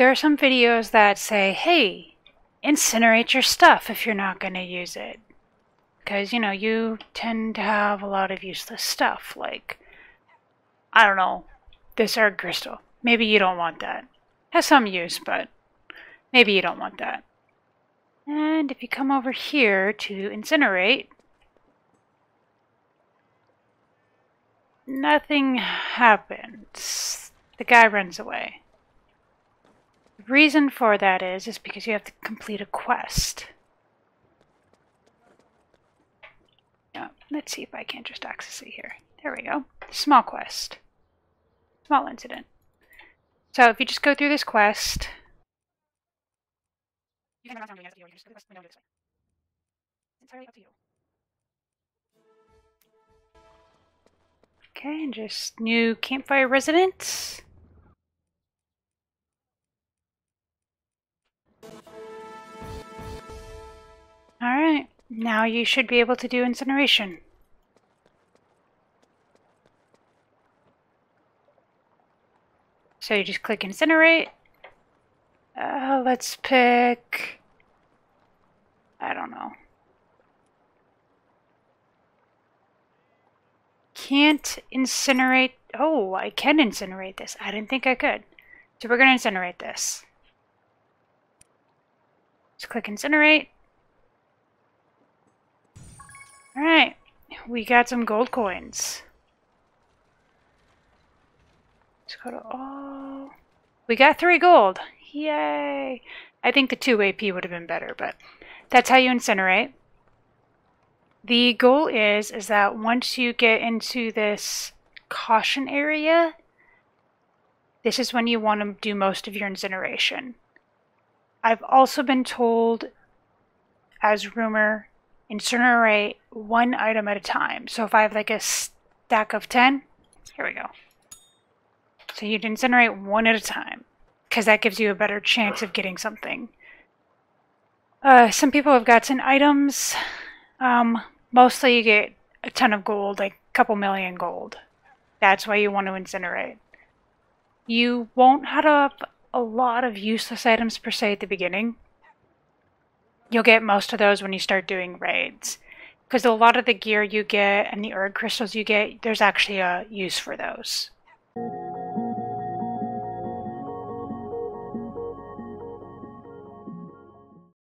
There are some videos that say, hey, incinerate your stuff if you're not going to use it. Because, you know, you tend to have a lot of useless stuff, like, I don't know, this Erd crystal. Maybe you don't want that. Has some use, but maybe you don't want that. And if you come over here to incinerate, nothing happens. The guy runs away. Reason for that is, is because you have to complete a quest. Let's see if I can't just access it here. There we go. Small quest. Small incident. So if you just go through this quest... You can entirely up to you. Okay, and just new campfire residents. Now you should be able to do incineration. So you just click incinerate. Uh, let's pick... I don't know. Can't incinerate... Oh, I can incinerate this. I didn't think I could. So we're going to incinerate this. Let's click incinerate. Alright, we got some gold coins. Let's go to all. We got three gold. Yay! I think the 2 AP would have been better, but that's how you incinerate. The goal is is that once you get into this caution area, this is when you want to do most of your incineration. I've also been told as rumor incinerate one item at a time. So if I have like a stack of 10, here we go. So you'd incinerate one at a time because that gives you a better chance of getting something. Uh, some people have gotten items. Um, mostly you get a ton of gold, like a couple million gold. That's why you want to incinerate. You won't have a lot of useless items per se at the beginning. You'll get most of those when you start doing raids. Because a lot of the gear you get and the Erd crystals you get, there's actually a use for those.